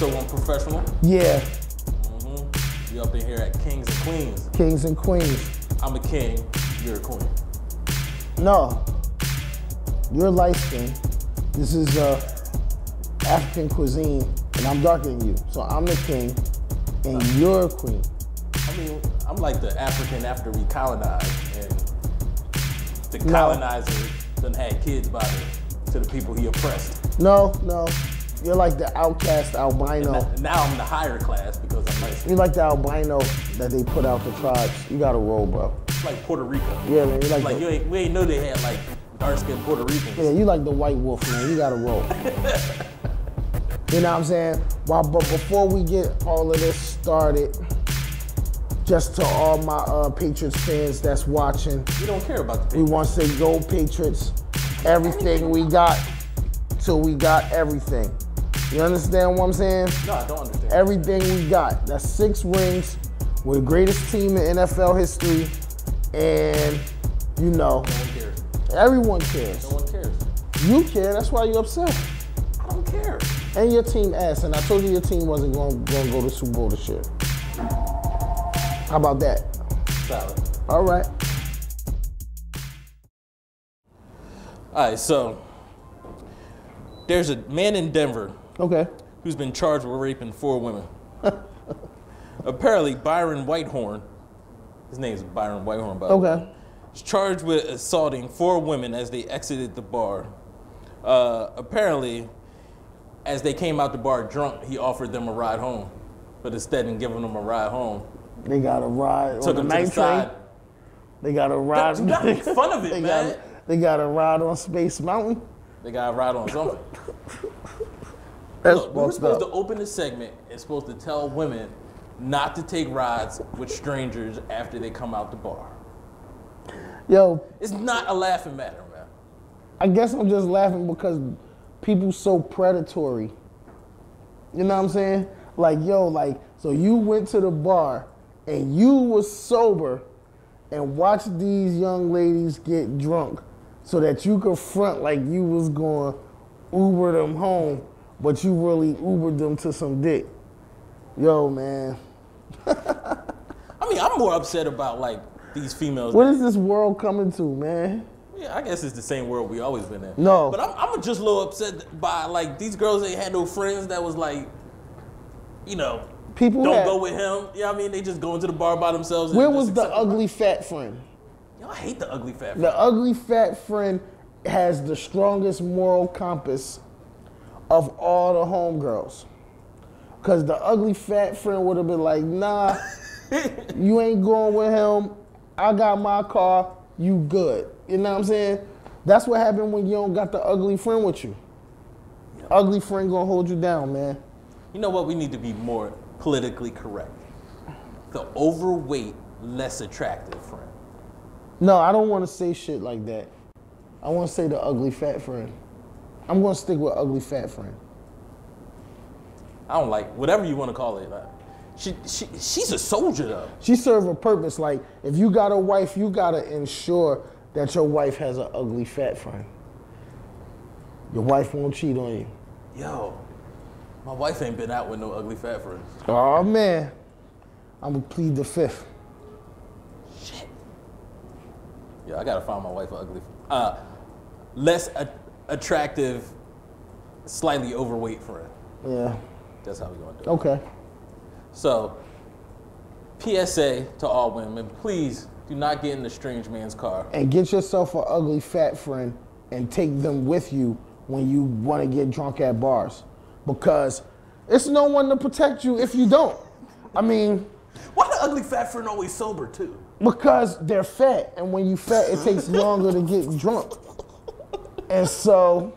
So Unprofessional. Yeah, Mm-hmm. We up in here at Kings and Queens. kings and queens. I'm a king, you're a queen. No, you're light skinned. This is uh, African cuisine, and I'm darker than you. So I'm the king, and you're a queen. I mean, I'm like the African after we colonized, and the No. colonizer done had kids by the, to the people he oppressed. No, no, you're like the outcast albino. Now I'm the higher class because I'm nice. You're like the albino that they put out the tribes. You got to roll, bro. It's like Puerto Rico. Yeah, man. You're like, Like the, you ain't, we ain't know they had like dark skinned Puerto Ricans. yeah, you like the white wolf, man. You got to roll. you know what I'm saying? Well, but before we get all of this started, just to all my uh, Patriots fans that's watching, We don't care about the Patriots. we want to say go Patriots. Everything we got till we got everything. You understand what I'm saying? No, I don't understand. Everything we got. That's six rings. We're the greatest team in NFL history. And, you know, no one cares. everyone cares. No one cares. You care, that's why you're upset. I don't care. And your team ass. And I told you your team wasn't going, to go to Super Bowl this year. How about that? Solid. All right. All right, so there's a man in Denver Okay. who's been charged with raping four women. Apparently, Byron Whitehorn, his name is Byron Whitehorn, by the way, Okay. is charged with assaulting four women as they exited the bar. Uh, apparently, as they came out the bar drunk, he offered them a ride home, but instead of giving them a ride home, They got a ride took on the to the night train. side. They got a ride. Don't- don't make fun of it, they man. Got, they got a ride on Space Mountain. They got a ride on something. That's Look, we were supposed up. to open the segment and supposed to tell women not to take rides with strangers after they come out the bar. Yo, It's not a laughing matter, man. I guess I'm just laughing because people so predatory. You know what I'm saying? Like, yo, like, so you went to the bar and you was sober and watched these young ladies get drunk so that you could front like you was going Uber them home, but you really Ubered them to some dick. Yo, man. I mean, I'm more upset about like these females. What is this world coming to, man? Yeah, I guess it's the same world we always been in. No. but I'm, I'm just a little upset by like these girls ain't had no friends that was like, you know, People don't had- go with him. Yeah, I mean, they just go into the bar by themselves. Where was the ugly fat friend? Yo, I hate the ugly fat. Friend. The ugly fat friend has the strongest moral compass of all the homegirls. Cause the ugly fat friend would have been like, nah, you ain't going with him. I got my car, you good. You know what I'm saying? That's what happened when you don't got the ugly friend with you. Ugly friend gonna hold you down, man. You know what? We need to be more politically correct. The overweight, less attractive friend. No, I don't want to say shit like that. I want to say the ugly fat friend. I'm gonna stick with ugly fat friend. I don't like whatever you want to call it. Like, she, she, she's a soldier though. She serve a purpose. Like if you got a wife, you gotta ensure that your wife has an ugly fat friend. Your wife won't cheat on you. Yo, my wife ain't been out with no ugly fat friends. Oh man, I'm gonna plead the fifth. Shit. Yeah, I gotta find my wife an ugly, uh, less a- attractive, slightly overweight friend. Yeah. That's how we're gonna do it. Okay. So, PSA to all women: please do not get in the strange man's car. And get yourself an ugly fat friend and take them with you when you want to get drunk at bars, because it's no one to protect you if you don't. I mean. Why the ugly fat friend always sober too? Because they're fat, and when you fat, it takes longer to get drunk. And so,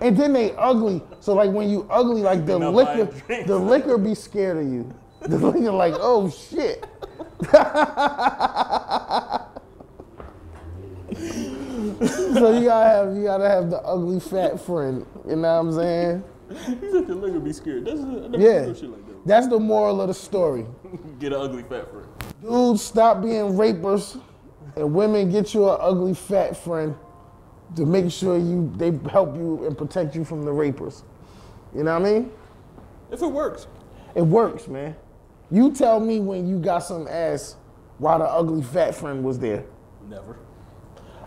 and then they ugly. So like when you ugly, like the liquor, the liquor be scared of you. The liquor like, oh shit. so you gotta have you gotta have the ugly fat friend. You know what I'm saying? He said the nigga be scared. That's Yeah. shit like that. That's the moral of the story. Get an ugly fat friend. Dudes, stop being rapers, and women get you an ugly fat friend to make sure you they help you and protect you from the rapers. You know what I mean? If it works. It works, man. You tell me when you got some ass while the ugly fat friend was there. Never.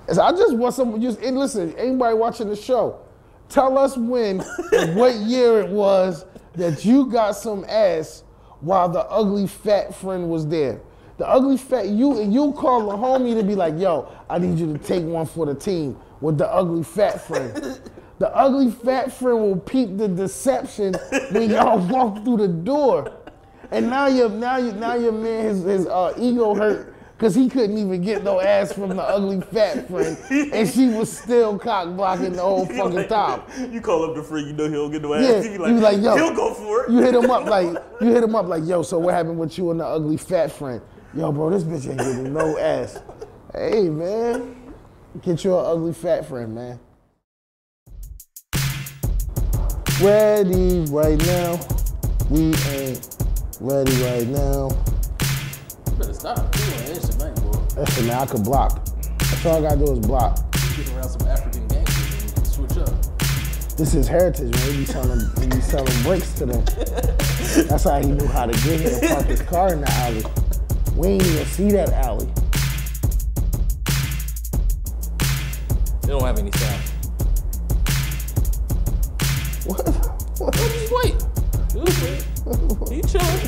I just want some just and listen, anybody watching the show, tell us when and what year it was that you got some ass while the ugly fat friend was there. The ugly fat you and you call a homie to be like, yo, I need you to take one for the team with the ugly fat friend. The ugly fat friend will peep the deception when y'all walk through the door. And now your now your now your man his, his uh, ego hurt because he couldn't even get no ass from the ugly fat friend, and she was still cock blocking the whole fucking like, top. You call up the freak, you know he'll get no ass. Yeah, he be you like, be like, yo, he'll go for it. You hit him up like you hit him up like, yo. So what happened with you and the ugly fat friend? Yo, bro, this bitch ain't getting no ass. Hey, man, get you an ugly fat friend, man. Ready right now. We ain't ready right now. You better stop doing that shit, man, boy. Listen, man, I could block. That's all I gotta do is block. Get around some African gangsters and switch up. This is heritage, man. He be selling, he be selling bricks to them. That's how he knew how to get here and park his car in the alley. We ain't even see that alley. They don't have any sound. What? what? Just wait. Just wait. He chilling.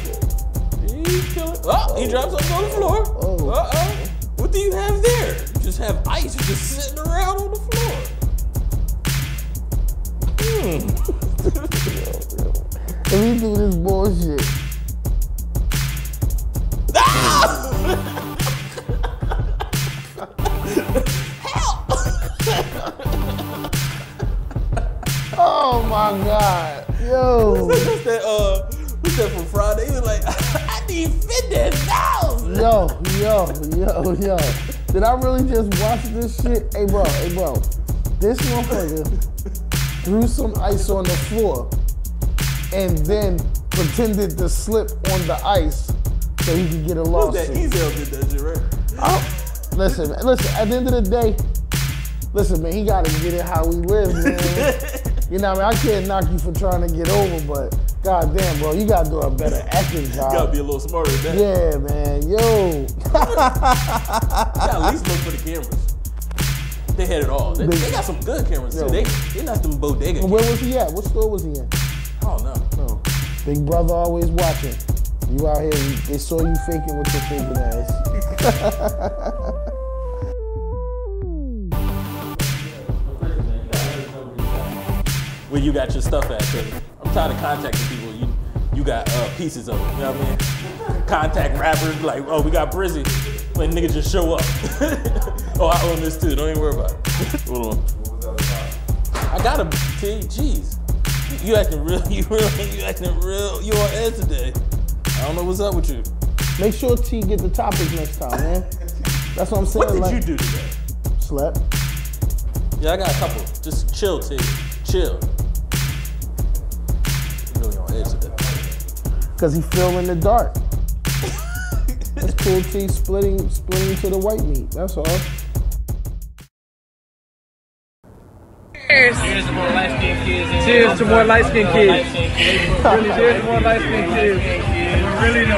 He chilling. Oh, he drops something on the floor. Oh. Uh oh. What do you have there? You just have ice just sitting around on the floor. Hmm. If we do this bullshit, oh my god, yo, What's that? Uh, what's that from Friday? He was like, I need fifty thousand. yo, yo, yo, yo. Did I really just watch this shit? Hey, bro, hey, bro. This motherfucker threw some ice on the floor and then pretended to slip on the ice so he could get a What's that? lawsuit. Ezal did that shit, right? Oh, listen, man, listen. At the end of the day, listen, man. He got to get it how we live, man. you know, what I mean, I can't knock you for trying to get over, but goddamn, bro, you got to do a better acting job. You gotta be a little smarter than that. yeah, man. Yo, gotta at least look for the cameras. They had it all. They, they got some good cameras Yo. too. They they not them bodega. where was he at? What store was he in? I don't know. No. Big brother always watching. You out here, they saw you faking with your faking ass. Where you got your stuff at? 'cause I'm tired of contacting people. You you got uh, pieces of it. You know what I mean? Contact rappers like, oh, we got Brizzy. When niggas just show up. oh, I own this too. Don't even worry about it. Hold on. I got him. T. Jeez. You acting real. You real. You acting real. You on edge today. I don't know what's up with you. Make sure T get the topic next time, man. That's what I'm saying. What did like, you do today? Slept. Yeah, I got a couple. Just chill, T. Chill. Cause he fell in the dark. That's cool T splitting splitting to the white meat. That's all. Cheers to more light skinned kids. Cheers to more light skinned kids. Really, cheers to more light skinned kids. Really no.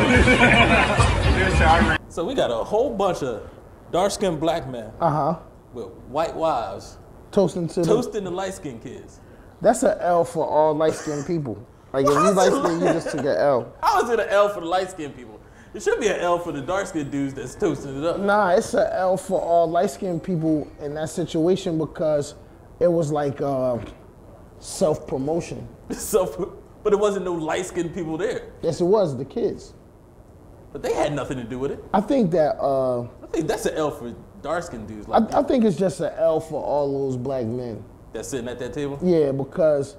So we got a whole bunch of dark-skinned black men Uh-huh. with white wives Toasting to the toasting the light-skinned kids. That's an L for all light skinned people. Like if you light skinned, you just took an L. How is it an L for the light-skinned people? It should be an L for the dark-skinned dudes that's toasting it up. Nah, it's an L for all light skinned people in that situation because it was like uh, self promotion. So, but it wasn't no light-skinned people there. Yes, it was the kids. But they had nothing to do with it. I think that uh, I think that's an L for dark-skinned dudes I, I think it's just an L for all those black men. that's sitting at that table. Yeah, because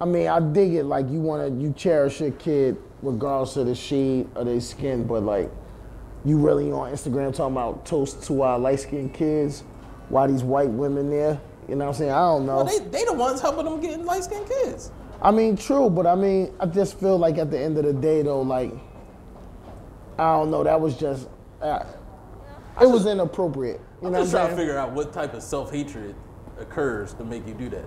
I mean I dig it. Like you wanna you cherish your kid regardless of the shade of their skin, but like you really on Instagram talking about toast to our light skinned kids, why these white women there? You know what I'm saying? I don't know. Well, they they the ones helping them getting light-skinned kids. I mean, true, but I mean, I just feel like at the end of the day, though, like, I don't know, that was just, uh, it was inappropriate. You I'm know just trying to figure out what type of self-hatred occurs to make you do that?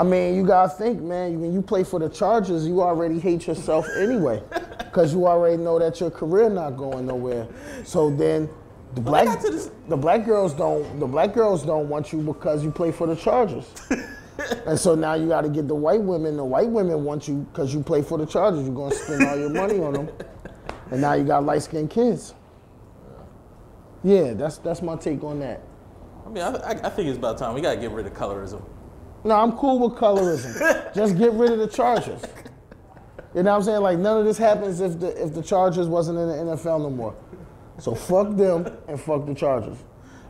I mean, you gotta think, man. When you play for the Chargers, you already hate yourself anyway, because you already know that your career not going nowhere. So then, the Well, black the black girls don't the black girls don't want you because you play for the Chargers. and so now you got to get the white women. The white women want you because you play for the Chargers. You're gonna spend all your money on them, and now you got light skinned kids. Yeah, that's that's my take on that. I mean, I, I, I think it's about time we gotta get rid of colorism. No, I'm cool with colorism. Just get rid of the Chargers. You know what I'm saying? Like none of this happens if the if the Chargers wasn't in the NFL no more. So fuck them and fuck the Chargers.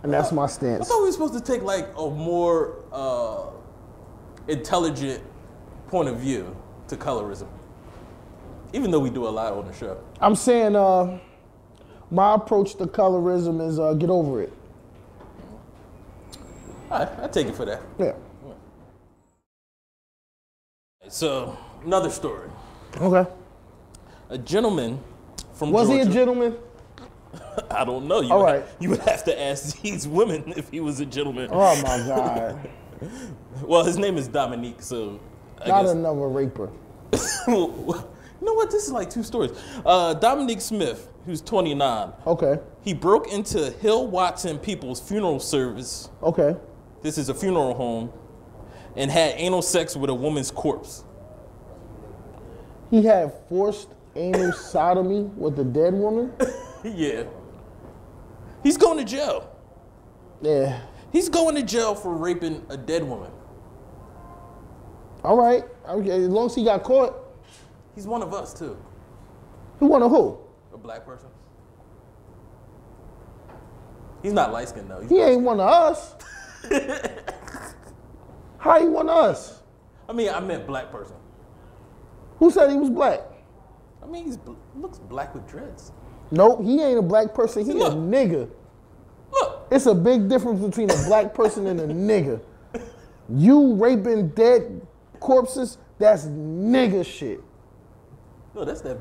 And that's my I stance. thought we were supposed to take like a more uh, intelligent point of view to colorism, even though we do a lot on the show. I'm saying uh my approach to colorism is uh, get over it. All right, I take it for that. Yeah. So another story: Okay. a gentleman from Was he a gentleman? I don't know. You All would, right. You would have to ask these women if he was a gentleman. Oh my God. Well, his name is Domonique, so I Not guess. another raper. you know what? This is like two stories. Uh, Domonique Smith, who's 29, Okay. he broke into Hill Watson People's funeral service. Okay. This is a funeral home, and had anal sex with a woman's corpse. He had forced anal sodomy with a dead woman? yeah. He's going to jail. Yeah. He's going to jail for raping a dead woman. All right. Okay. As long as he got caught. He's one of us too. Who wanna who? A black person. He's not light skinned though. He's He ain't one of us. How he want us? I mean, I meant black person. Who said he was black? I mean, he bl- looks black with dreads. Nope, he ain't a black person. He a Look. nigga. Look, It's a big difference between a black person and a nigga. You raping dead corpses, that's nigga shit. no, that's that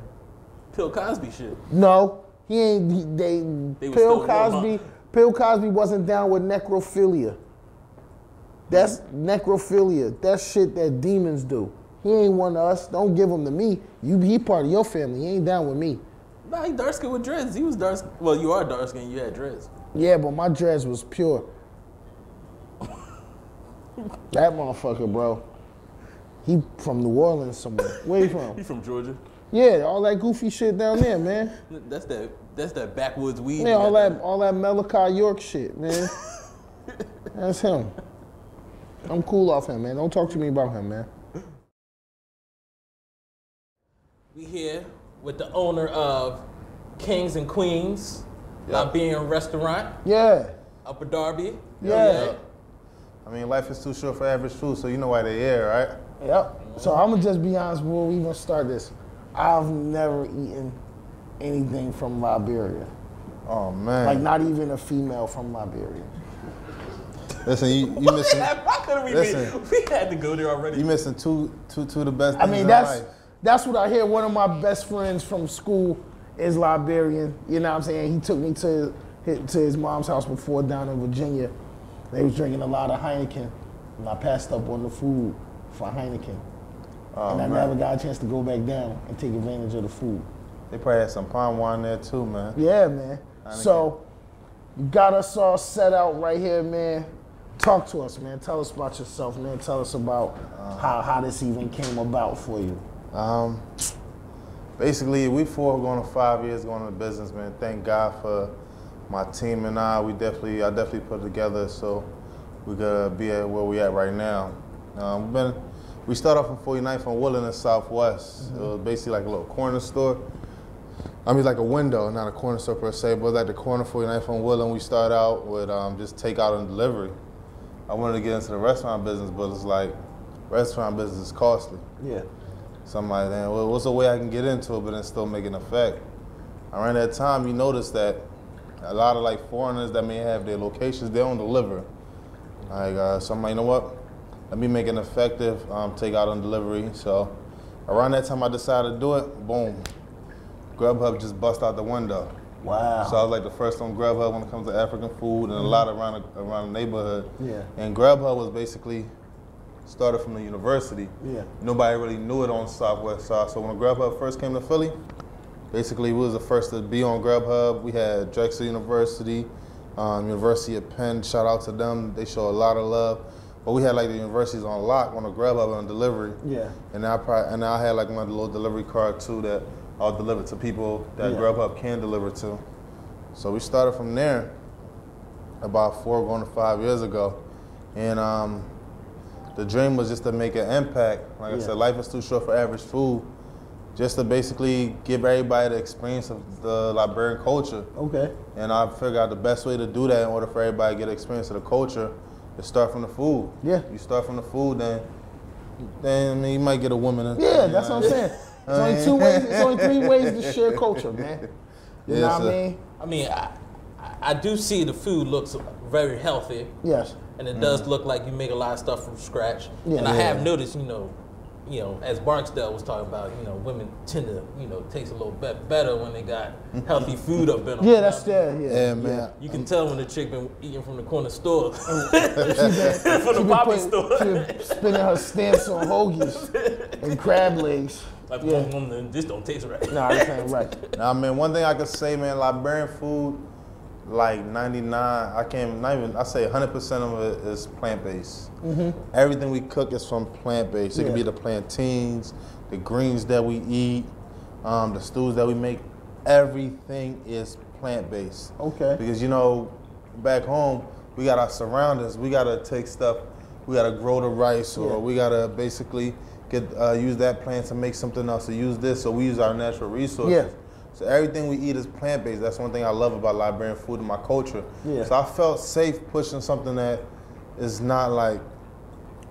Bill Cosby shit. No, he ain't. He, they They Bill Cosby. Bill Cosby wasn't down with necrophilia. That's necrophilia. That's shit that demons do. He ain't one of us. Don't give him to me. You he part of your family. He ain't down with me. Nah, he dark skinned with dreads. He was dark. Well, you are dark skinned. You had dreads. Yeah, but my dreads was pure. that motherfucker, bro. He from New Orleans somewhere. Where he from? He from Georgia. Yeah, all that goofy shit down there, man. That's that. That's that backwoods weed. Yeah, all got that all that Malachi York shit, man. That's him. I'm cool off him, man. Don't talk to me about him, man. We here with the owner of Kings and Queens Liberian uh, Restaurant, Yeah. Upper Darby. Yeah. I mean, life is too short for average food, so you know why they here, right? Yep. So I'm gonna just be honest before we even start this. I've never eaten anything from Liberia. Oh man. Like not even a female from Liberia. Listen, you, you missing Why couldn't we Listen. be? We had to go there already. you missing two two two of the best I mean that's life. that's what I hear. One of my best friends from school is Liberian. You know what I'm saying? He took me to his, to his mom's house before down in Virginia. They was drinking a lot of Heineken, and I passed up on the food for Heineken. Oh, and I man. never got a chance to go back down and take advantage of the food. They probably had some palm wine there too, man. Yeah, man. So you got us all set out right here, man. Talk to us, man. Tell us about yourself, man. Tell us about how, how this even came about for you. Um, basically, we four going to five years going into business, man. Thank God for my team and I. We definitely, I definitely put it together so we could be at where we at right now. Um, we've been, we started off in 49th on Woodland in Southwest. It was basically like a little corner store. I mean, like a window, not a corner store per se, but like the corner 49th on Woodland. We started out with um, just takeout and delivery. I wanted to get into the restaurant business, but it's like restaurant business is costly. Yeah. So I'm like, man, well, what's a way I can get into it but then still make an effect? Around that time, you notice that a lot of like foreigners that may have their locations, they don't deliver. Like, uh, so I'm like, you know what? Let me make an effective um, take out on delivery. So around that time, I decided to do it. Boom, Grubhub just bust out the window. Wow. So I was like the first on Grubhub when it comes to African food, and a lot around the, around the neighborhood. Yeah. And Grubhub was basically started from the university. Yeah. Nobody really knew it on Southwest Side. So when Grubhub first came to Philly, basically we was the first to be on Grubhub. We had Drexel University, um, University of Penn. Shout out to them. They show a lot of love. But we had like the universities on lock on the Grubhub on delivery. Yeah. And I probably, and I had like my little delivery card too that I'll deliver to people that Yeah. Grubhub can deliver to. So we started from there about four going to five years ago. And um, the dream was just to make an impact. Like I said, life is too short for average food. Just to basically give everybody the experience of the Liberian culture. Okay. And I figured out the best way to do that in order for everybody to get experience of the culture is start from the food. Yeah. You start from the food, then then I mean, you might get a woman. Yeah, that's what I'm saying. It's only two ways. It's only three ways to share culture, man. You Yes, know what sir. I mean? I mean, I, I- I do see the food looks very healthy, Yes. and it mm. does look like you make a lot of stuff from scratch. Yeah. and I have noticed, you know, you know, as Barksdale was talking about, you know, women tend to, you know, taste a little bit better when they got healthy food up in them. Yeah, that's yeah, yeah. Yeah, man. You can tell when the chick been eating from the corner store, oh. She been, from the been poppy store. she been spending her stamps on hoagies and crab legs. Like, Yeah. mm, mm, this don't taste right. Nah, this ain't right. Now, man, one thing I could say, man, Liberian food, like 99, I can't, not even, I say 100% of it is plant based. Everything we cook is from plant based. It can be the plantains, the greens that we eat, um, the stews that we make. Everything is plant based. Okay. Because, you know, back home, we got our surroundings. We got to take stuff, we got to grow the rice, or Yeah. we got to basically get uh, use that plant to make something else, to use this, so we use our natural resources. Yeah. So everything we eat is plant based. That's one thing I love about Liberian food and my culture. Yeah. So I felt safe pushing something that is not like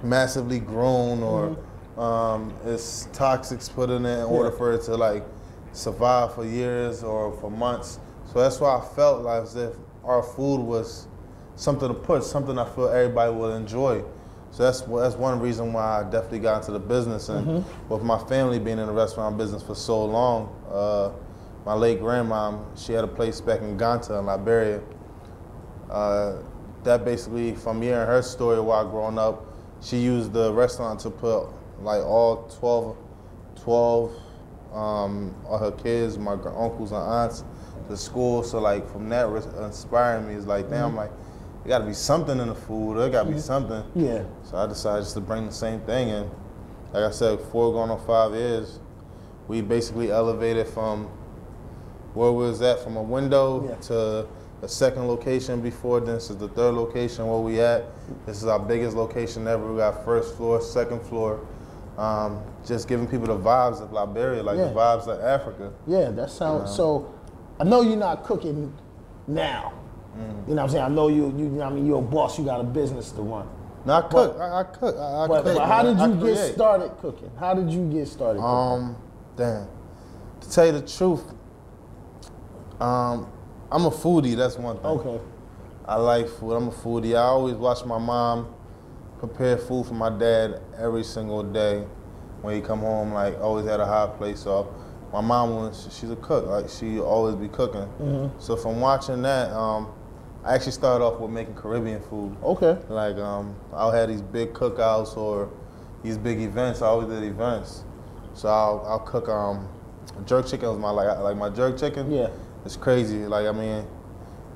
massively grown or um, it's toxics put in it in order Yeah. for it to like survive for years or for months. So that's why I felt like as if our food was something to push, something I feel everybody will enjoy. So that's that's one reason why I definitely got into the business and with my family being in the restaurant business for so long. Uh, my late grandmom, she had a place back in Ganta in Liberia. Uh, that basically, from hearing her story while growing up, she used the restaurant to put like all 12, 12 um, all her kids, my uncles and aunts to school. So like from that inspiring me is like, damn, like there got to be something in the food. There got to be something. Yeah. So I decided just to bring the same thing in. Like I said, four going on five years, we basically elevated from where we was at from a window Yeah. to a second location before this is the third location where we at. This is our biggest location ever. We got first floor, second floor. Um, just giving people the vibes of Liberia, like the vibes of Africa. Yeah, that sounds so. I know you're not cooking now. Mm. You know what I'm saying? I know you. You know what I mean? You're a boss. You got a business to run. No, I cook. I, I cook. I, I But, cook. but how did you get create. started cooking? How did you get started? Cooking? Um, damn. To tell you the truth, um, I'm a foodie. That's one thing. okay. I like food. I'm a foodie. I always watch my mom prepare food for my dad every single day when he come home. Like always had a hot plate. So my mom was she's a cook. Like she always be cooking. So from watching that, um, I actually started off with making Caribbean food. Okay. Like um, I'll have these big cookouts or these big events. I always did events, so I'll, I'll cook um, jerk chicken was my like like my jerk chicken. Yeah. it's crazy. Like I mean,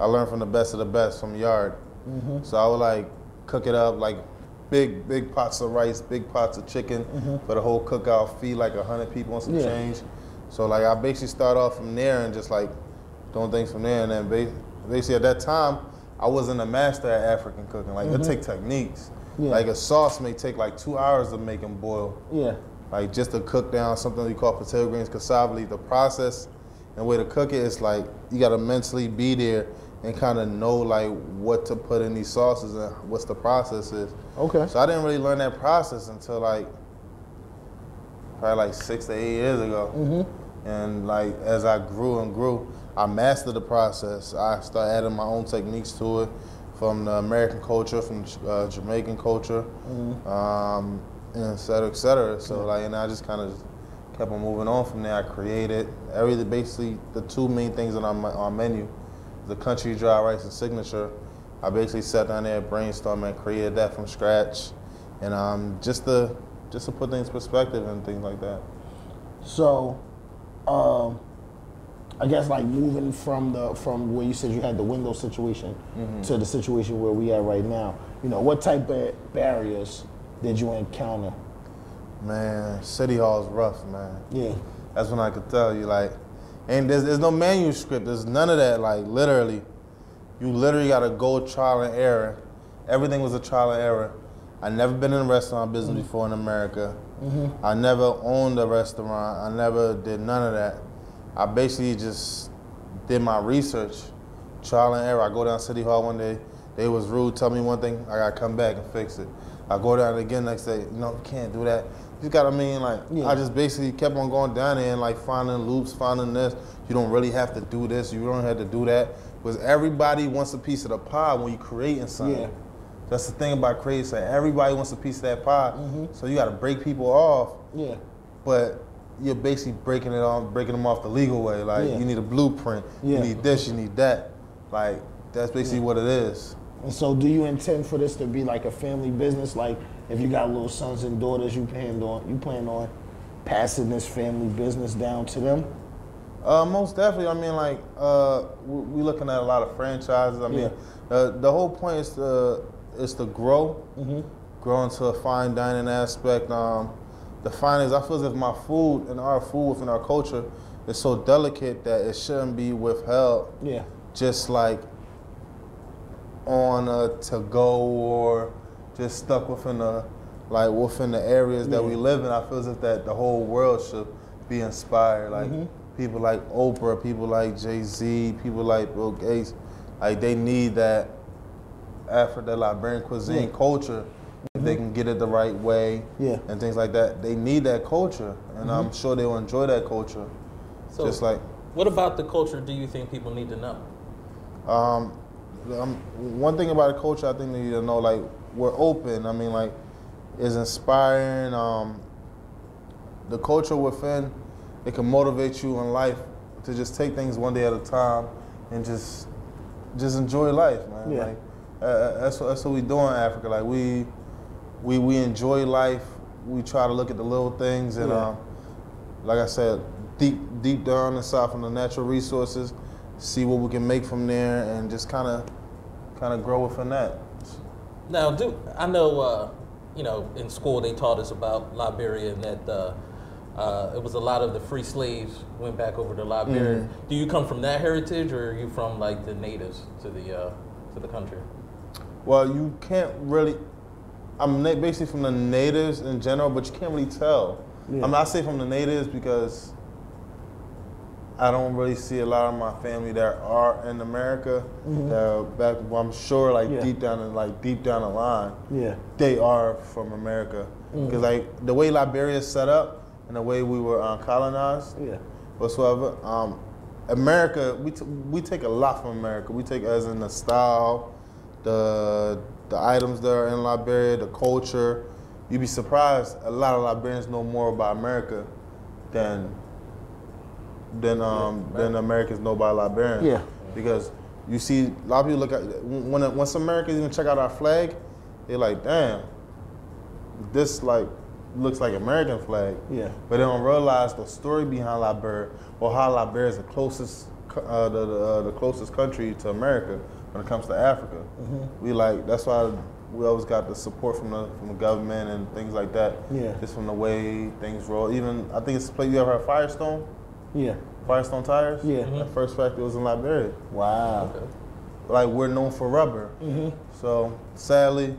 I learned from the best of the best from yard. Mm-hmm. So I would like cook it up like big big pots of rice, big pots of chicken for the whole cookout. Feed like a hundred people and some Mm-hmm. Yeah. change. So like I basically start off from there and just like doing things from there, and then basically at that time I wasn't a master at African cooking. Like it take techniques. Mm-hmm. Yeah. Like a sauce may take like two hours to make and boil. Yeah. Like just to cook down something we call potato greens cassava. leaf. The process and way to cook it is like you gotta mentally be there and kind of know like what to put in these sauces and what's the process is. Okay. So I didn't really learn that process until like probably like six to eight years ago. Mm-hmm. And like as I grew and grew, I mastered the process. I started adding my own techniques to it, from the American culture, from uh, Jamaican culture, Mm-hmm. um, and et cetera, et cetera. So like, and I just kind of kept on moving on from there. I created every basically the two main things on our, our menu, the country dry rice and signature. I basically sat down there, brainstormed, and created that from scratch, and um, just to just to put things in perspective and things like that. So, um, I guess like moving from the from where you said you had the window situation mm-hmm. to the situation where we at right now. You know, what type of barriers did you encounter? Man, City Hall is rough, man. Yeah. That's when I could tell you, like, and there's, there's no manuscript. There's none of that. Like, literally, you literally got to go trial and error. Everything was a trial and error. I never been in a restaurant business mm-hmm. before in America. Mm-hmm. I never owned a restaurant. I never did none of that. I basically just did my research, trial and error. I go down City Hall one day. They was rude. Tell me one thing. I gotta come back and fix it. I go down again next day. You know, you can't do that. You got. I mean, like, Yeah. I just basically kept on going down there and like finding loops, finding this. You don't really have to do this. You don't have to do that. Because everybody wants a piece of the pie when you're creating something. Yeah. That's the thing about creating something. Everybody wants a piece of that pie. Mm-hmm. So you got to break people off, Yeah. but you're basically breaking it off, breaking them off the legal way. Like Yeah. you need a blueprint. Yeah. You need this. You need that. Like that's basically what it is. And so, do you intend for this to be like a family business? Like, if you got little sons and daughters, you plan on you plan on passing this family business down to them? Uh, most definitely. I mean, like uh, we're looking at a lot of franchises. I mean, Yeah. uh, the whole point is to is to grow, Mm-hmm. grow into a fine dining aspect. Um, the fine is I feel as if my food and our food within our culture is so delicate that it shouldn't be withheld. Yeah. Just like on a to go or just stuck within the like within the areas that we live in. I feel as if that the whole world should be inspired. Like Mm-hmm. people like Oprah, people like Jay Z, people like Bill Gates, like they need that African, that Liberian cuisine Mm-hmm. culture. If they can get it the right way Yeah. Mm-hmm. and things like that, they need that culture, and I'm sure they will enjoy that culture. So, Just like what about the culture do you think people need to know? Um, um, one thing about the culture, I think they need to know, like, we're open. I mean, like, is inspiring. Um, the culture within, it can motivate you in life to just take things one day at a time and just, just enjoy life, man. Yeah. Like, uh, that's what that's what we do in Africa. Like, we, we we enjoy life. We try to look at the little things, and Yeah. um, like I said, deep deep down inside from the natural resources, see what we can make from there, and just kind of kind of grow within that. Now, do I know? Uh, you know, in school they taught us about Liberia and that uh, uh, it was a lot of the free slaves went back over to Liberia. Mm-hmm. Do you come from that heritage, or are you from like the natives to the uh, to the country? Well, you can't really. I'm na- basically from the natives in general, but you can't really tell. Yeah. I'm not say from the natives because I don't really see a lot of my family that are in America. That are back, well, I'm sure, like Mm-hmm. Yeah. deep down, in, like deep down the line, Yeah. they are from America. Mm. Because like the way Liberia is set up and the way we were uh, colonized, Yeah. whatsoever. Um, America, we, t- we take a lot from America. We take as in the style, the the items that are in Liberia, the culture. You'd be surprised. A lot of Liberians know more about America than than um than Americans know about Liberians. Yeah. Because you see, a lot of people look at when once Americans even check out our flag, they're like, damn, this like looks like American flag. Yeah. But they don't realize the story behind Liberia or how Liberia is the closest, uh, the, the, uh, the closest country to America when it comes to Africa. We like that's why we always got the support from the from the government and things like that. Yeah. Just from the way things roll. Even I think it's a place you ever heard of Firestone, Yeah. Firestone tires. Yeah. The first factory was in Liberia. Wow. Like we're known for rubber. Mm-hmm. So sadly.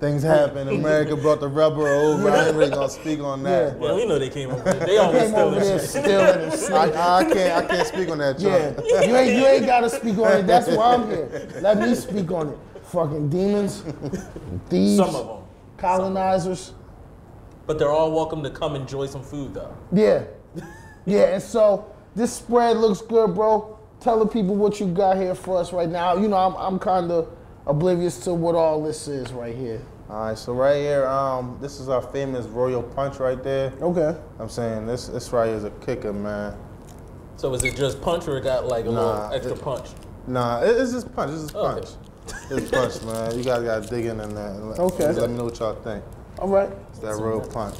Things happen. America brought the rubber over. I ain't really gonna speak on that. Yeah, we know they came over. They always Came still over in there shit. stealing snake. I, I can't. I can't speak on that. Yeah, Chuck. you ain't you ain't gotta speak on it. That's why I'm here. Let me speak on it. Fucking demons, thieves, Some of them, colonizers. but they're all welcome to come enjoy some food though. Yeah, yeah. And so this spread looks good, bro. Tell the people what you got here for us right now. You know, I'm I'm kind of oblivious to what all this is right here. All right, so right here, um, this is our famous Royal Punch right there. Okay. I'm saying this this right here is a kicker, man. So is it just punch or it got like a Nah, little extra it- punch? Nah, it, it's just punch. It's just Okay. punch. It's punch, man. You guys gotta dig in in there. and let- Okay. Let me know what y'all think. All right. It's that Royal Punch.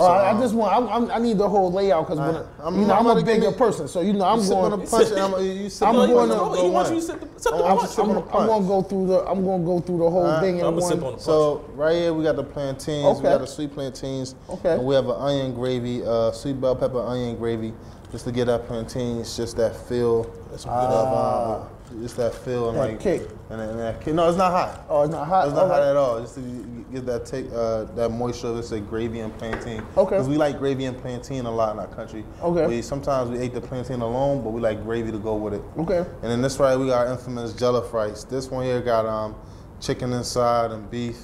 All right, I um, just want. I, I'm- I need the whole layout because I- I'm- you know I'm I'm, a bigger you- person, so you know I'm you sip on going. the punch, I'm, you sip I'm going to- I'm he wants you to sip the, sip the Oh, I'm punch. just sipping I'm, I'm gonna go through the. I'm gonna go through the whole Alright, thing in I'm gonna sip on the punch. So right here we got the plantains. Okay. We got the sweet plantains. Okay. And we have an onion gravy, uh, sweet bell pepper onion gravy, just to get that plantains, just that feel. That's Ah. of, um, it's that feel and That like kick. And, and that kick. No, it's not hot. Oh, it's not hot. It's not All hot at all. Just to get that take uh, that moisture of it's a gravy and plantain. Okay. Because we like gravy and plantain a lot in our country. Okay. We sometimes we ate the plantain alone, but we like gravy to go with it. Okay. And then this right, we got infamous jollof rice. This one here got um, chicken inside and beef.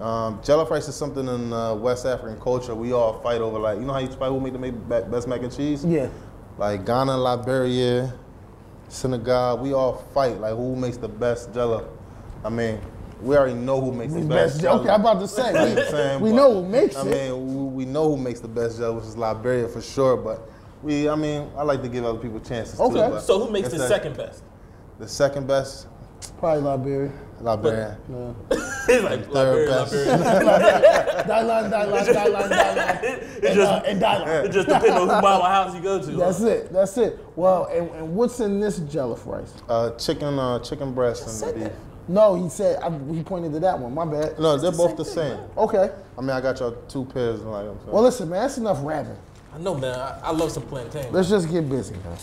Um, jollof rice is something in uh, West African culture. We all fight over like, you know how you fight who make the best mac and cheese? Yeah. Like Ghana, Liberia, Senegal, we all fight like who makes the best jollof? I mean, we already know who makes the best. Best, jollof. okay, I'm about to say. You know saying? we But, know who makes I it. I mean, we, we know who makes the best jollof, which is Liberia for sure. But we, I mean, I like to give other people chances Okay. too. but So who makes the second best? The second best, Probably Liberia. Liberia. He's like Third Liberia, best. Liberia. Dylan, Dylan, Dylan, Dylan. It And, just uh, and Dylan. it just depends on who mile house you go to. That's it. That's it. Well, and, and what's in this jollof rice? Uh, chicken, uh, chicken breast and beef. No, he said I, he pointed to that one. My bad. No, they're both the same. Okay. I mean, I got y'all two pairs. Like I'm saying. Well, listen, man. That's enough rapping. I know, man. I, I love some plantain. Let's just get busy, man.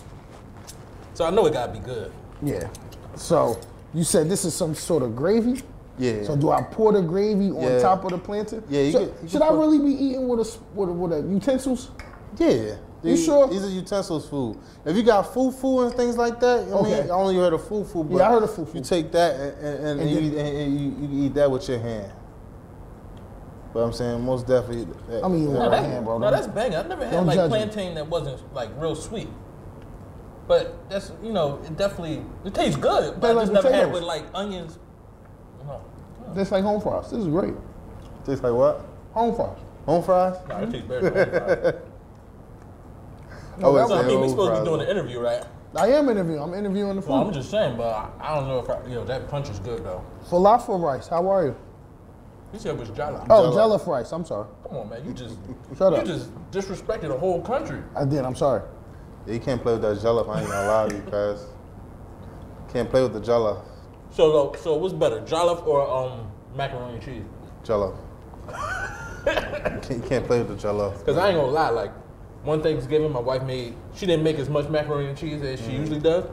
So I know it gotta be good. Yeah. So you said this is some sort of gravy. yeah. So do I pour the gravy on Yeah. top of the plantain? Yeah, you So can- you should I put- really be eating with a s- with a, with a utensils? yeah. You These- sure? These are utensils food. If you got fufu and things like that, I mean, Okay. I only heard of fufu, but Yeah, I heard of fufu. You take that and, and, and, And you, then- eat, and, and you, you eat that with your hand. But I'm saying most definitely. that- I'm eating that- with my hand, bro. No, that's banging. I've never had Don't like judge me. plantain that wasn't like real sweet. But that's you know, it definitely it tastes good. But I like just never had it with like onions. Oh, no, That's like home fries. This is great. Tastes like what? Home fries. Home fries? no it tastes better than fries. No, Oh, that it's So I was- mean, we home supposed to be doing an interview, right? I am interviewing. I'm interviewing the Well, I'm just saying, but I, I don't know if I, you know that punch is good though. Falafel rice. How are you? You said it was jala. Oh, Jollof. jollof rice. I'm sorry. Come on, man. You just Shut you up. just disrespected a whole country. I did. I'm sorry. You can't play with that jollof. I ain't gonna lie to you, cuz. Can't play with the jollof. So so what's better, jollof or um macaroni and cheese? Jollof. you, can't, you can't play with the jollof. Because I ain't gonna lie, like one Thanksgiving, my wife made. She didn't make as much macaroni and cheese as she usually does.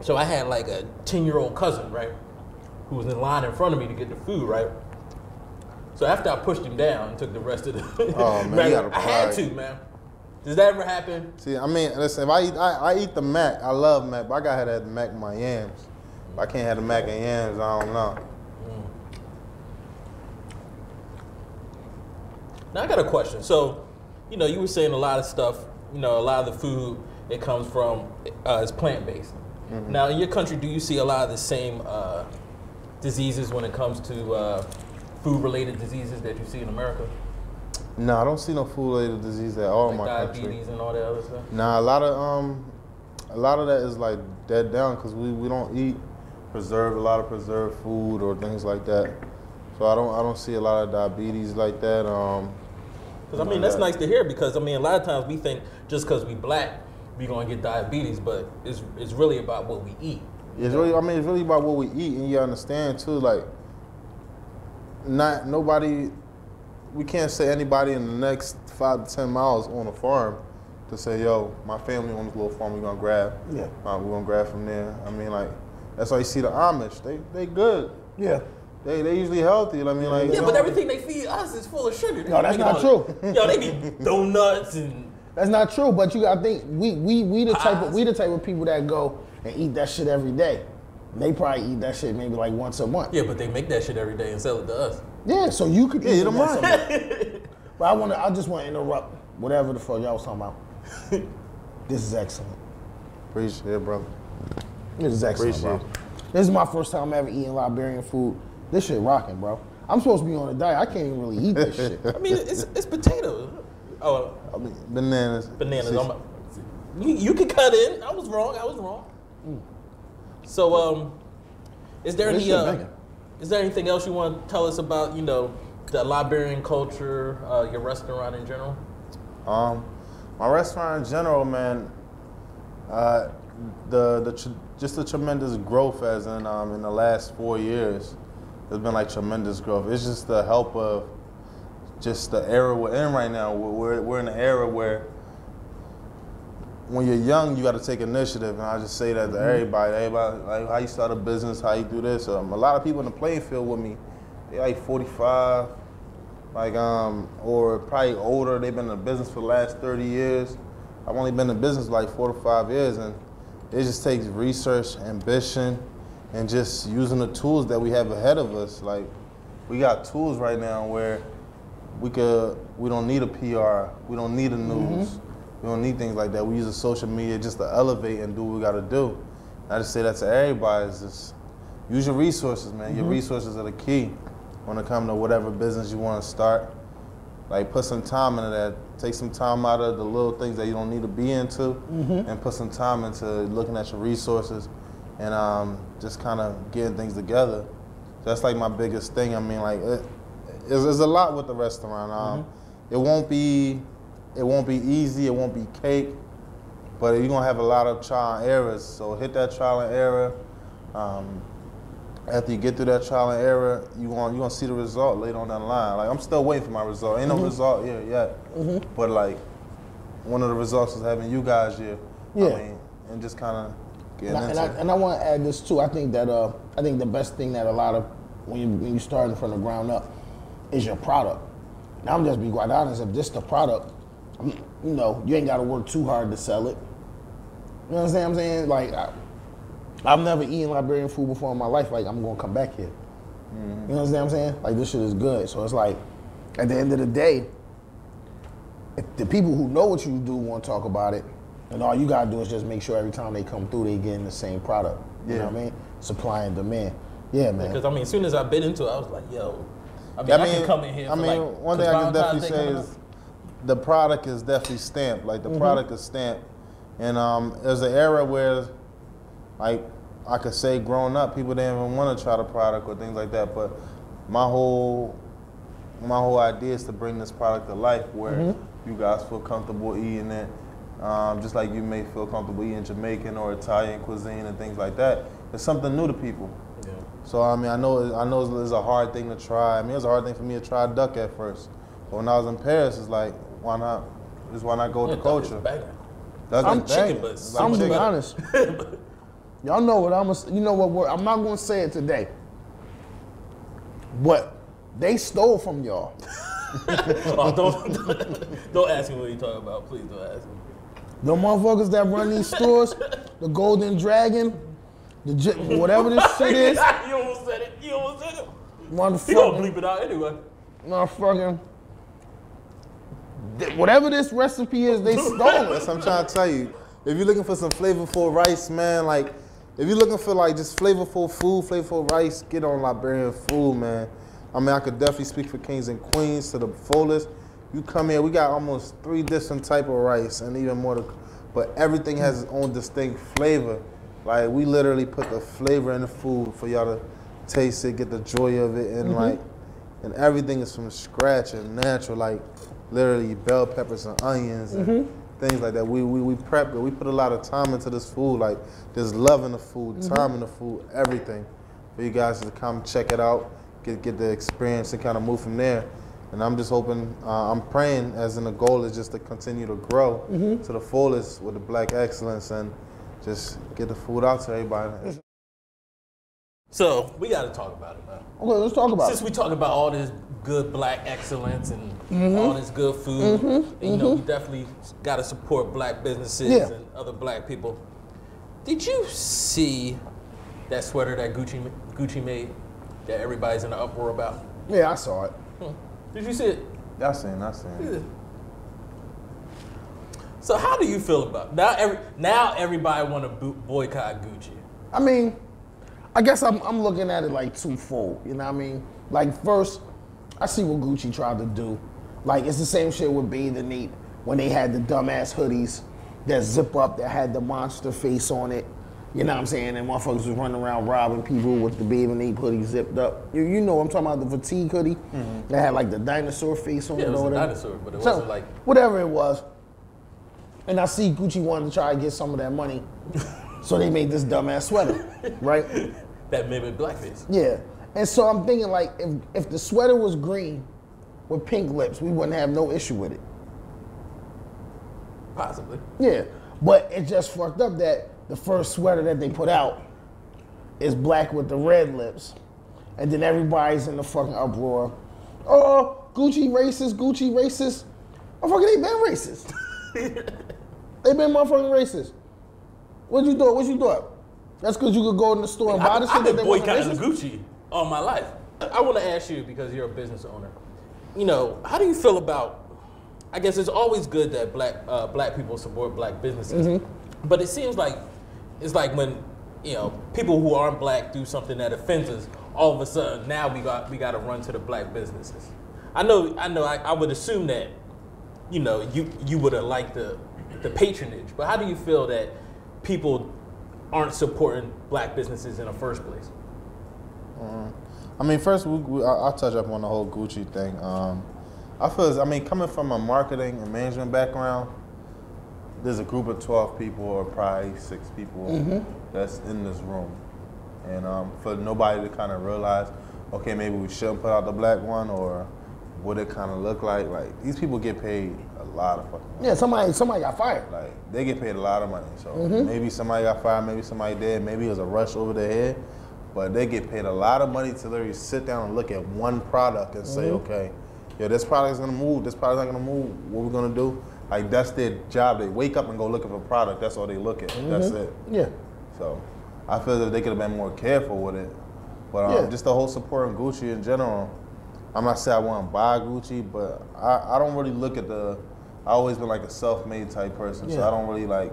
So I had like a ten year old cousin, right, who was in line in front of me to get the food, right. So after I pushed him down and took the rest of the, Oh, man, you mac- gotta I had to, man. Does that ever happen? See, I mean, listen, if I eat, I, I eat the mac. I love mac, but I gotta have the mac with my yams. If I can't have the mac and yams, I don't know. Now I got a question. So, you know, you were saying a lot of stuff. You know, a lot of the food it comes from uh, is plant based. Mm-hmm. Now, in your country, do you see a lot of the same uh, diseases when it comes to uh, food related diseases that you see in America, No, I don't see no food-related disease at all in like my diabetes country. and all that other stuff? Nah, a lot of um, a lot of that is like dead down because we, we don't eat preserved a lot of preserved food or things like that. So I don't I don't see a lot of diabetes like that. Um, Because I mean, that's nice to hear. Because I mean, a lot of times we think just because we black, we gonna get diabetes, but it's it's really about what we eat. It's really, I mean, it's really about what we eat, and you understand too. Like, not nobody, we can't say anybody in the next five to ten miles on a farm to say, "Yo, my family owns this little farm, we're gonna grab. Yeah. uh, we're gonna grab from there." I mean, like, that's why you see the Amish. They they good. Yeah. They they usually healthy. I mean, like, Yeah, but everything they feed us is full of sugar. They No, that's not making true. Yo, they be donuts and That's not true. But you got to think we we we the type of we the type of people that go and eat that shit every day. They probably eat that shit maybe like once a month. yeah, but they make that shit every day and sell it to us. Yeah, so you could Yeah, eat you it don't mind. But I want to. I just want to interrupt whatever the fuck y'all was talking about. this is excellent. appreciate it, brother. This is excellent, Appreciate bro. This is my first time ever eating Liberian food. This shit rocking, bro. I'm supposed to be on a diet. I can't even really eat this shit. I mean, it's it's potatoes. Oh, I mean, bananas. bananas. Six- I'm, you, you can cut in. I was wrong. I was wrong. So, um, is there This any? shit Uh, banging. Is there anything else you want to tell us about? You know, the Liberian culture, uh, your restaurant in general. Um, my restaurant in general, man, uh, the the just the tremendous growth as in um, in the last four years, there's been like tremendous growth. It's just the help of just the era we're in right now. We're, we're in an era where when you're young, you got to take initiative, and I just say that to everybody. Everybody, like how you start a business, how you do this. Um, a lot of people in the playing field with me, they like 45, like um, or probably older. They've been in the business for the last 30 years. I've only been in business like four to five years, and it just takes research, ambition, and just using the tools that we have ahead of us. Like we got tools right now where we could we don't need a PR, we don't need a news, we don't need things like that. We use the social media just to elevate and do what we got to do. I just say that to everybody: is just use your resources, man. Your resources are the key when it comes to whatever business you want to start. Like put some time into that. Take some time out of the little things that you don't need to be into, and put some time into looking at your resources, and um, just kind of getting things together. That's like my biggest thing. I mean, like it, it's, it's a lot with the restaurant. Um, It won't be, it won't be easy. It won't be cake, but you're gonna have a lot of trial and errors. So hit that trial and error. Um, after you get through that trial and error, you want you gonna see the result later on down the line. Like I'm still waiting for my result. Ain't no result here yet. But like one of the results is having you guys here. Yeah. I mean, and just kind of getting And I, and into I, and I want to add this too. I think that uh, I think the best thing that a lot of when you when you starting from the ground up is your product. Now I'm just be quite honest. If this the product, you know, you ain't got to work too hard to sell it. You know what I'm saying? I'm saying like I, I've never eaten Liberian food before in my life. Like I'm gonna come back here. You know what I'm saying? Like this shit is good. So it's like, at the end of the day, if the people who know what you do want to talk about it, and all you gotta do is just make sure every time they come through, they getting the same product. You know what I mean? Supply and demand. Yeah, man. Because I mean, as soon as I bit into it, I was like, yo. I mean, Yeah, I, can come in here. I mean, like, one thing I can definitely say is. The product is definitely stamped. Like the Mm-hmm. product is stamped, and um, there's an era where, like, I could say, growing up, people didn't even want to try the product or things like that. But my whole, my whole idea is to bring this product to life, where Mm-hmm. you guys feel comfortable eating it, um, just like you may feel comfortable eating Jamaican or Italian cuisine and things like that. It's something new to people. Yeah. So I mean, I know I know it's, it's a hard thing to try. I mean, it was a hard thing for me to try duck at first. But when I was in Paris, it's like, why not? Just why not go with the culture? banging. Duck I'm is chicken, banging. but It's like I'm gonna be chicken. honest. Y'all know what I'm gonna. You know what? Word, I'm not gonna say it today. But they stole from y'all. oh, don't, don't ask me what you talking about. Please don't ask me. The motherfuckers that run these stores, the Golden Dragon, the J- whatever this shit is, you almost said it. You almost said it. He gonna motherfucking, bleep it out anyway. motherfucking, th- whatever this recipe is, they stole That's it. what I'm trying to tell you. If you're looking for some flavorful rice, man, like if you're looking for like just flavorful food, flavorful rice, get on Liberian food, man. I mean, I could definitely speak for kings and queens to the fullest. You come here, we got almost three different type of rice and even more. To, but everything has its own distinct flavor. Like we literally put the flavor in the food for y'all to taste it, get the joy of it, and mm-hmm. like, and everything is from scratch and natural. Like literally bell peppers and onions and mm-hmm. things like that. We, we we prep it. We put a lot of time into this food. Like there's love in the food, mm-hmm. time in the food, everything. For you guys to come check it out, get get the experience and kind of move from there. And I'm just hoping, uh, I'm praying, as in the goal is just to continue to grow mm-hmm. to the fullest with the black excellence and just get the food out to everybody. So we got to talk about it, man. Okay, let's talk about Since it. Since we talk about all this good black excellence and mm-hmm. all this good food, mm-hmm. and, you know, mm-hmm. we definitely got to support black businesses Yeah. and other black people. Did you see that sweater that Gucci Gucci made that everybody's in an uproar about? Yeah, I saw it. Hmm. Did you see it? Y'all saying, I saying. So how do you feel about now? Every now everybody want to boycott Gucci. I mean, I guess I'm, I'm looking at it like twofold. You know what I mean? Like first, I see what Gucci tried to do. Like it's the same shit with Bathing Ape when they had the dumbass hoodies that zip up that had the monster face on it. You know what I'm saying? And motherfuckers was running around robbing people with the and Eat hoodie zipped up. You, you know I'm talking about the fatigue hoodie mm-hmm. that had like the dinosaur face on Yeah, it it was or a whatever. dinosaur, but it So, wasn't like whatever it was. And I see Gucci wanted to try to get some of that money. so they made this dumbass sweater, right? that mimicked blackface. Yeah. And so I'm thinking like if if the sweater was green with pink lips, we wouldn't have no issue with it. Possibly. Yeah. But it just fucked up that the first sweater that they put out is black with the red lips. And then everybody's in the fucking uproar. Oh, Gucci racist, Gucci racist. Motherfucker, they been racist. they been motherfucking racist. What you thought? What you thought? That's because you could go in the store and buy the shit I've that been they wasn't boycotting racist? Gucci all my life. I want to ask you because you're a business owner. You know, how do you feel about? I guess it's always good that black uh, black people support black businesses, Mm-hmm. but it seems like it's like when you know people who aren't black do something that offends us. All of a sudden, now we got we got to run to the black businesses. I know, I know. I, I would assume that you know you you would have liked the the patronage, but how do you feel that people aren't supporting black businesses in the first place? I mean, first, we, we, I'll touch up on the whole Gucci thing. Um, I feel, as- I mean, coming from a marketing and management background, there's a group of 12 people or probably six people that's in this room. And um, for nobody to kind of realize, okay, maybe we shouldn't put out the black one or what it kind of look like. Like, these people get paid a lot of fucking money. Yeah, somebody somebody got fired. Like they get paid a lot of money. So maybe somebody got fired, maybe somebody did, maybe it was a rush over their head. But they get paid a lot of money to literally sit down and look at one product and say, okay, yeah, this product's gonna move, this product's not gonna move, what we gonna do? Like that's their job. They wake up and go looking for a product, that's all they look at. That's it. Yeah. So I feel that they could have been more careful with it. But um, Yeah. just the whole support of Gucci in general, I'm not saying I want to buy Gucci, but I, I don't really look at the. I always been like a self-made type person, so I don't really like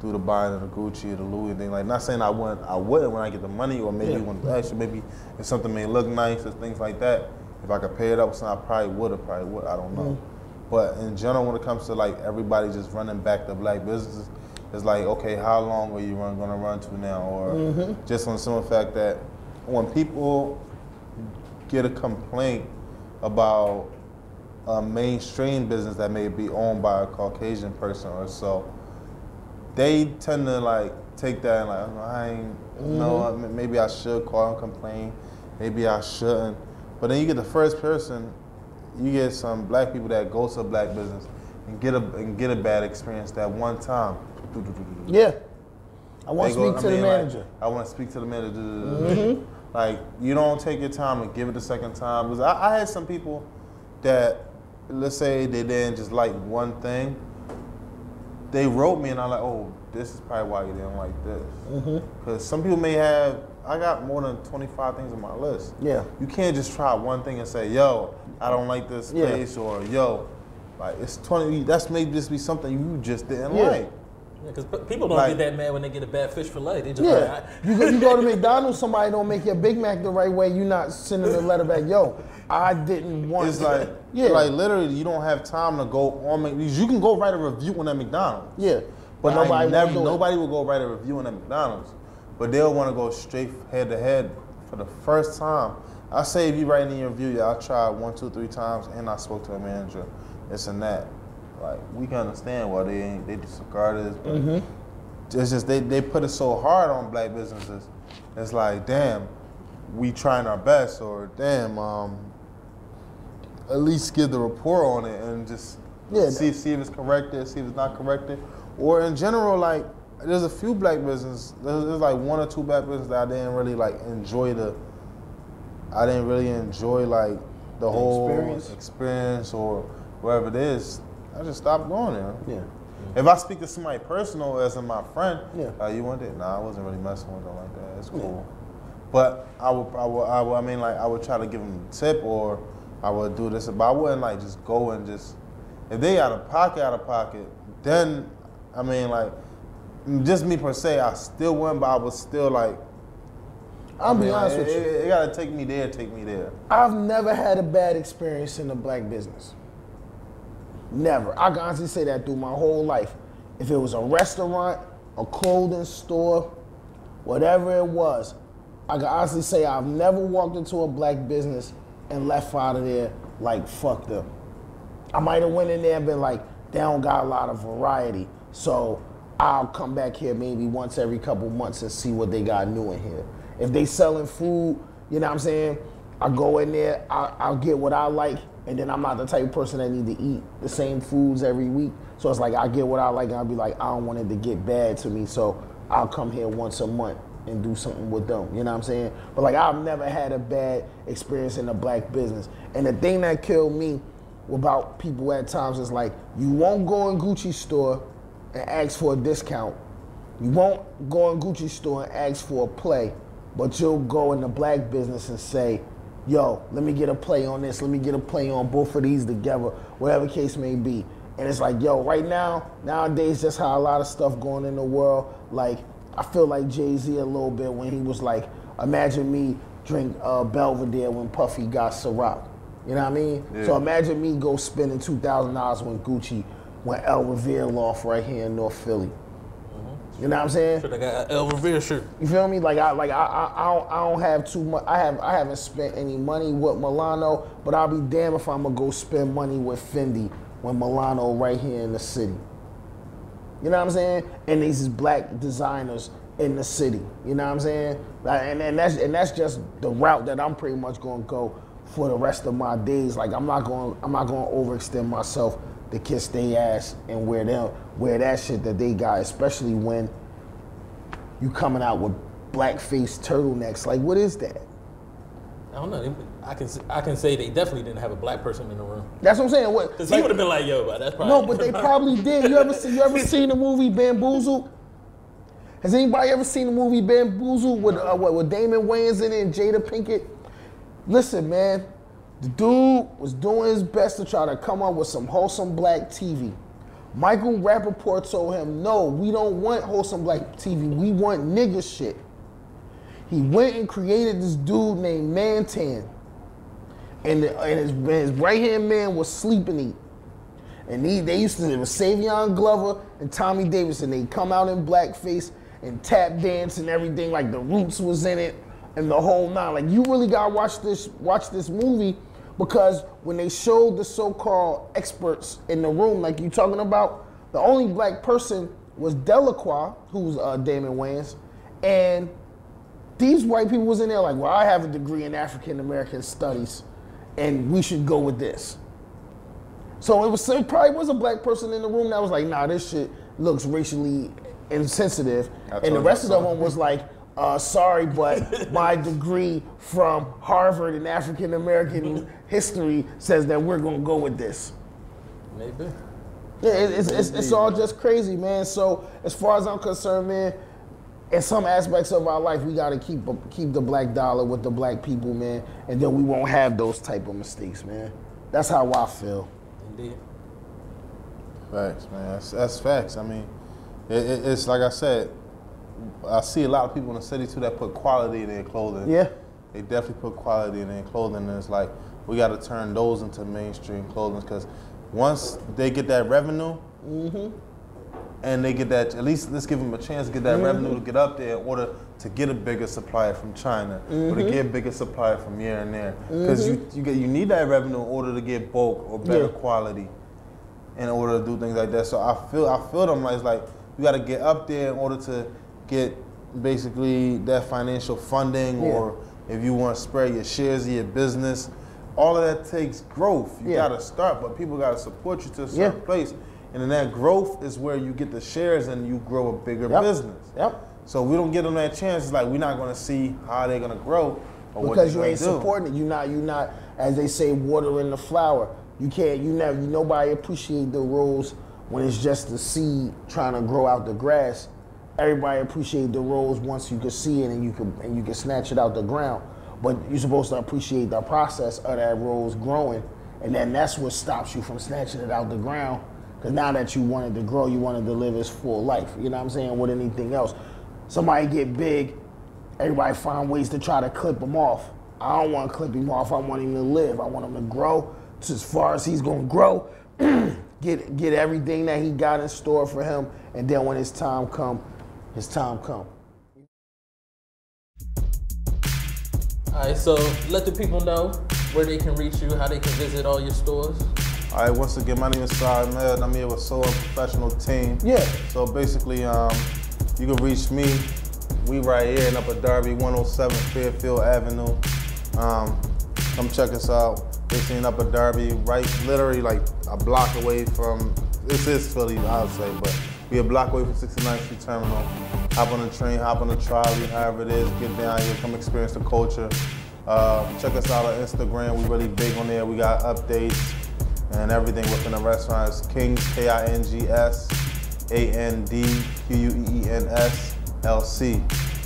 do the buying of the Gucci or the Louis thing. Like, not saying I wouldn't, I wouldn't when I get the money, or maybe Yeah. when actually maybe if something may look nice or things like that. If I could pay it up, with something, I probably would have, probably would. I don't know. Mm-hmm. But in general, when it comes to like everybody just running back to black businesses, it's like, okay, how long are you run, gonna run to now? Or mm-hmm. just on the simple fact that when people get a complaint about a mainstream business that may be owned by a Caucasian person or so, they tend to like take that and like, "Oh, I ain't, you know, what, m- maybe I should call and complain, maybe I shouldn't. But then you get the first person, you get some black people that go to a black business and get a and get a bad experience that one time. Yeah. I want to speak I to the mean, like, manager. Mm-hmm. I want to speak to the manager. Like you don't take your time and give it the second time. Because I, I had some people that, let's say they didn't just like one thing. They wrote me and I'm like, oh, this is probably why you didn't like this. Mm-hmm. Because some people may have. I got more than 25 things on my list. Yeah. You can't just try one thing and say, yo, I don't like this Yeah. place, or yo, like it's 20. That's maybe just be something you just didn't like. Yeah. like. Because people don't Like- get that mad when they get a bad fish fillet. They just Yeah. like, I- You go, you go to McDonald's, somebody don't make your Big Mac the right way, you're not sending a letter back, yo, I didn't want It's like, yeah. like literally, you don't have time to go on. You can go write a review on that McDonald's. yeah. But But nobody never, wanna do it. nobody will go write a review on that McDonald's. But they'll want to go straight head to head for the first time. I say if you write in your review, yeah, I tried one, two, three times, and I spoke to a manager, this and that. Like we can understand why they ain't they disregard this, but Mm-hmm. it's just they, they put it so hard on black businesses. It's like, damn, we trying our best, or damn, um, at least give the report on it and just Yeah. see see if it's corrected, see if it's not corrected, or in general, like there's a few black businesses. There's, there's like one or two black businesses that I didn't really like enjoy the. I didn't really enjoy like the, whole experience? experience or wherever it is. I just stopped going there. Yeah. If I speak to somebody personal as in my friend, Yeah. uh, you want it? Nah, I wasn't really messing with them like that. It's cool. But I would, I would, I would, I mean, like, I would try to give them a tip or I would do this, but I wouldn't like just go and just, if they out of pocket, out of pocket, then, I mean, like, just me per se, I still wouldn't, but I was still like, I'll be honest it, with you. It, it gotta take me there, take me there. I've never had a bad experience in the black business. Never. I can honestly say that through my whole life. If it was a restaurant, a clothing store, whatever it was, I can honestly say I've never walked into a black business and left out of there like fucked up. I might have went in there and been like, they don't got a lot of variety. So I'll come back here maybe once every couple months and see what they got new in here. If they selling food, you know what I'm saying? I go in there, I, I'll get what I like, and then I'm not the type of person that need to eat the same foods every week. So it's like I get what I like, and I'll be like, I don't want it to get bad to me, so I'll come here once a month and do something with them. You know what I'm saying? But like I've never had a bad experience in the black business. And the thing that killed me about people at times is like you won't go in Gucci store and ask for a discount. You won't go in Gucci store and ask for a play, but you'll go in the black business and say, yo, let me get a play on this, let me get a play on both of these together, whatever case may be. And it's like, yo, right now, nowadays, just how a lot of stuff going in the world, like, I feel like Jay-Z a little bit when he was like, imagine me drink uh, Belvedere when Puffy got Ciroc. You know what I mean? Yeah. So imagine me go spending $2,000 when Gucci went El Revere off right here in North Philly. You know what I'm saying? Should have got an El Revere shirt. You feel me? Like I like I, I I don't I don't have too much. I have I haven't spent any money with Milano, but I'll be damned if I'm gonna go spend money with Fendi when Milano right here in the city. You know what I'm saying? And these is black designers in the city. You know what I'm saying? And, and that's and that's just the route that I'm pretty much gonna go for the rest of my days. Like I'm not going I'm not gonna overextend myself to kiss their ass and wear them wear that shit that they got, especially when you coming out with blackface turtlenecks. Like what is that? I don't know. I can I can say they definitely didn't have a black person in the room. That's what I'm saying. What? Cause he would have been like, yo, but that's probably No, but they probably did. You ever see? You ever seen the movie Bamboozled? Has anybody ever seen the movie Bamboozled with uh, what with Damon Wayans in it and Jada Pinkett? Listen, man, the dude was doing his best to try to come up with some wholesome black TV. Michael Rapaport told him, "No, we don't want wholesome black TV. We want nigga shit." He went and created this dude named Mantan, and, and his, his right hand man was Sleep'n Eat. And he, they used to, it was Savion Glover and Tommy Davidson. They come out in blackface and tap dance and everything, like the roots was in it and the whole nine. Like you really gotta watch this, watch this movie because when they showed the so-called experts in the room, like you talking about, the only black person was Delacroix, who's uh, Damon Wayans, and these white people was in there like, well, I have a degree in African American studies, and we should go with this. So it was it probably was a black person in the room that was like, nah, this shit looks racially insensitive. And the rest of you them was like, uh, sorry, but my degree from Harvard in African American history says that we're gonna go with this. Maybe. Yeah, it- it's, it's, it's all just crazy, man. So as far as I'm concerned, man, in some aspects of our life, we gotta keep keep the black dollar with the black people, man, and then we won't have those type of mistakes, man. That's how I feel. Indeed. Facts, man. That's, that's facts. I mean, it, it, it's like I said. I see a lot of people in the city too that put quality in their clothing. Yeah. They definitely put quality in their clothing, and it's like we got to turn those into mainstream clothing because once they get that revenue, mm-hmm. And they get that, at least let's give them a chance to get that revenue to mm-hmm. get up there in order to get a bigger supplier from China or to mm-hmm. get a bigger supplier from here and there. Because you mm-hmm. you get you need that revenue in order to get bulk or better Yeah. quality in order to do things like that. So I feel I feel them like it's like you got to get up there in order to get basically that financial funding Yeah. or if you want to spread your shares of your business. All of that takes growth. You Yeah. got to start, but people got to support you to a certain Yeah. place. And in that growth is where you get the shares and you grow a bigger Yep. business. Yep. So we don't give them that chance. It's like we're not going to see how they're going to grow or because you ain't do. supporting it. You not You're not as they say watering the flower. You can't you never you nobody appreciate the rose when it's just the seed trying to grow out the grass. Everybody appreciate the rose once you can see it and you can and you can snatch it out the ground. But you're supposed to appreciate the process of that rose growing, and then that's what stops you from snatching it out the ground. Because now that you wanted to grow, you wanted to live his full life. You know what I'm saying? With anything else, somebody get big, everybody find ways to try to clip him off. I don't want to clip him off. I want him to live. I want him to grow to as far as he's gonna grow. get get everything that he got in store for him, and then when his time come, his time come. All right, so let the people know where they can reach you, how they can visit all your stores. All right, once again, my name is Sar Ahmed. I'm here with Soul Professional Team. Yeah. So basically, um, you can reach me. We right here in Upper Darby, 107 Fairfield Avenue. Um, come check us out. Basically in Upper Darby, right, literally like a block away from. This is Philly, I would say, but we a block away from 69th Street Terminal. Hop on the train, hop on the trolley, however it is. Get down here, come experience the culture. Uh, check us out on Instagram. We really big on there. We got updates and everything within the restaurant. It's Kings, K-I-N-G-S, A-N-D-Q-U-E-E-N-S, L-C.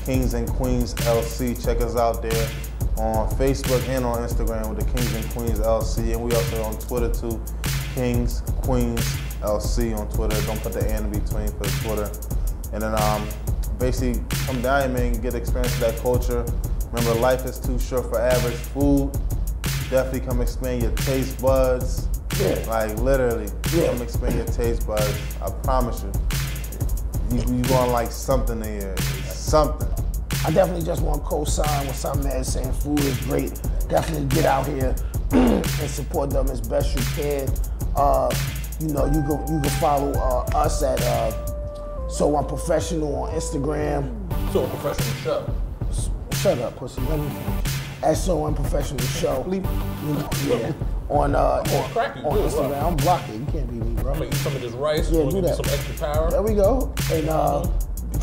Kings and Queens LC. Check us out there on Facebook and on Instagram with the Kings and Queens LC. And we also on Twitter too, Kings, Queens LC on Twitter. Don't put the N in between for Twitter. And then um, basically come down here, man, get experience of that culture. Remember, life is too short for average food. Definitely come expand your taste buds. Yeah. Like literally, Yeah. come expand your taste buds. I promise you. You, you gonna like something in here. Something. I definitely just want to co-sign with something that is saying food is great. Definitely get out here and support them as best you can. Uh, you know, you can you can follow uh, us at uh, So Unprofessional on Instagram. So a professional show. Shut up, pussy. Let me finish. At So Unprofessional Show. You know, yeah. On uh, on, crack on good, Instagram. I'm blocking. You can't beat me, bro. I'm gonna eat some of this rice. Yeah, do that. Some extra power. There we go. And uh,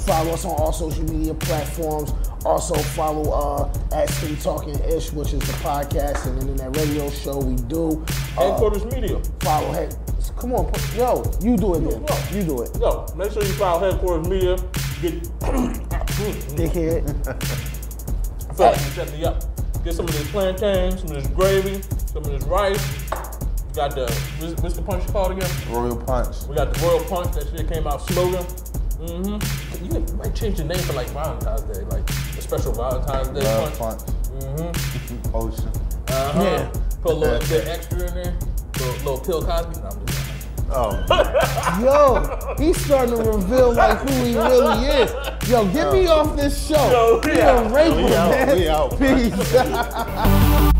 follow us on all social media platforms. Also follow uh, at Stay Talking Ish, which is the podcast and internet radio show we do. Uh, Headquarters Media. follow head. Come on, yo, you do it then. Yo. You do it, Yo, make sure you follow Headquarters Media. Get dickhead. You set me up. Get some of this plantain, some of this gravy, some of this rice. We got the what's, what's the punch called again? Royal Punch. We got the Royal Punch. That shit came out smoking. Mm-hmm. You might change the name for like Valentine's Day, like a special Valentine's Day Love punch. Punch. Mm-hmm. Potion. Uh-huh. Yeah. Put a little bit extra in there. Little, little pill Cosby. No, I'm just Oh, Yo, he's starting to reveal like who he really is. Yo, get me off this show. Yo, we out. a out. man. We out. Peace.